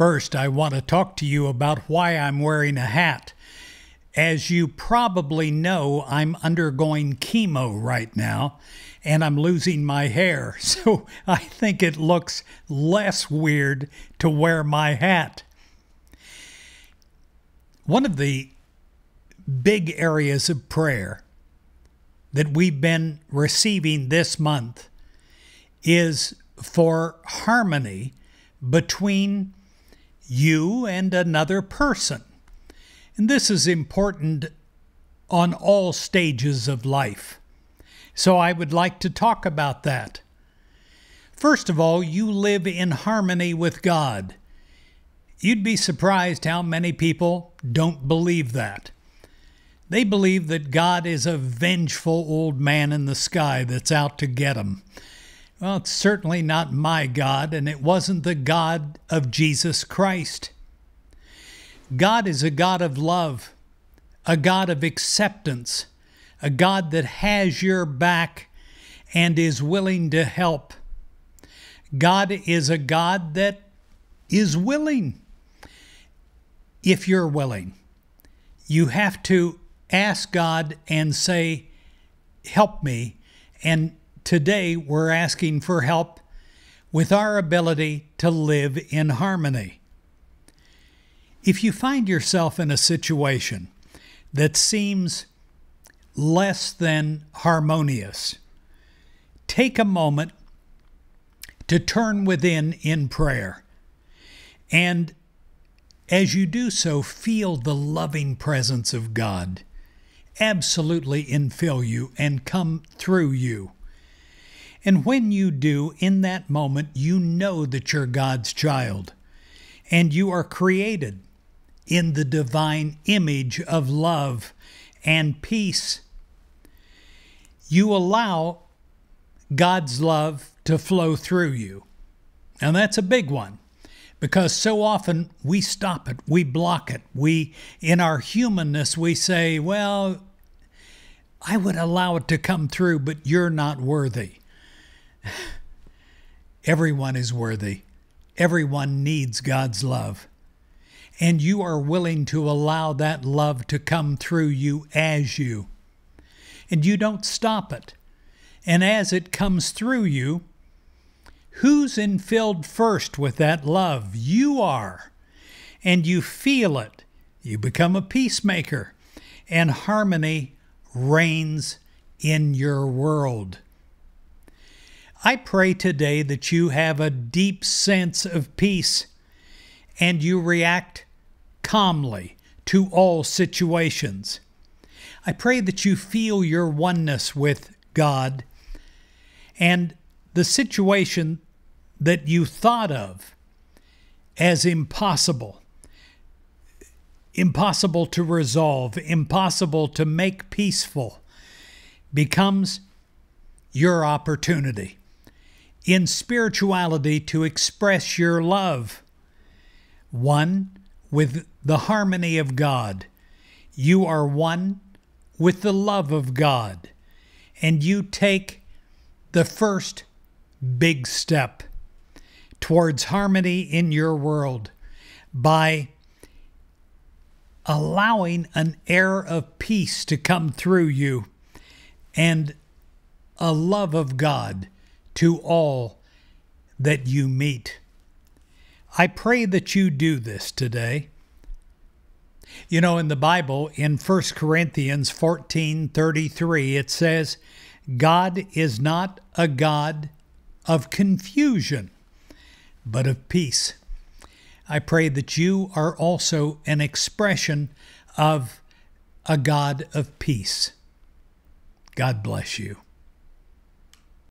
First, I want to talk to you about why I'm wearing a hat. As you probably know, I'm undergoing chemo right now and I'm losing my hair, so I think it looks less weird to wear my hat. One of the big areas of prayer that we've been receiving this month is for harmony between you and another person. And this is important on all stages of life. So I would like to talk about that. First of all, you live in harmony with God. You'd be surprised how many people don't believe that. They believe that God is a vengeful old man in the sky that's out to get them. Well, it's certainly not my God, and it wasn't the God of Jesus Christ. God is a God of love, a God of acceptance, a God that has your back and is willing to help. God is a God that is willing. If you're willing, you have to ask God and say, Help me, and Today, we're asking for help with our ability to live in harmony. If you find yourself in a situation that seems less than harmonious, take a moment to turn within in prayer. And as you do so, feel the loving presence of God absolutely infill you and come through you. And when you do, in that moment, you know that you're God's child and you are created in the divine image of love and peace. You allow God's love to flow through you. And that's a big one because so often we stop it, we block it. We, in our humanness, we say, well, I would allow it to come through, but you're not worthy. Everyone is worthy. Everyone needs God's love. And you are willing to allow that love to come through you as you. And you don't stop it. And as it comes through you, who's infilled first with that love? You are. And you feel it. You become a peacemaker. And harmony reigns in your world. I pray today that you have a deep sense of peace and you react calmly to all situations. I pray that you feel your oneness with God and the situation that you thought of as impossible, impossible to resolve, impossible to make peaceful, becomes your opportunity in spirituality to express your love. One with the harmony of God. You are one with the love of God. And you take the first big step towards harmony in your world by allowing an air of peace to come through you and a love of God to all that you meet. I pray that you do this today. You know, in the Bible, in 1 Corinthians 14 33, it says, God is not a God of confusion, but of peace. I pray that you are also an expression of a God of peace. God bless you.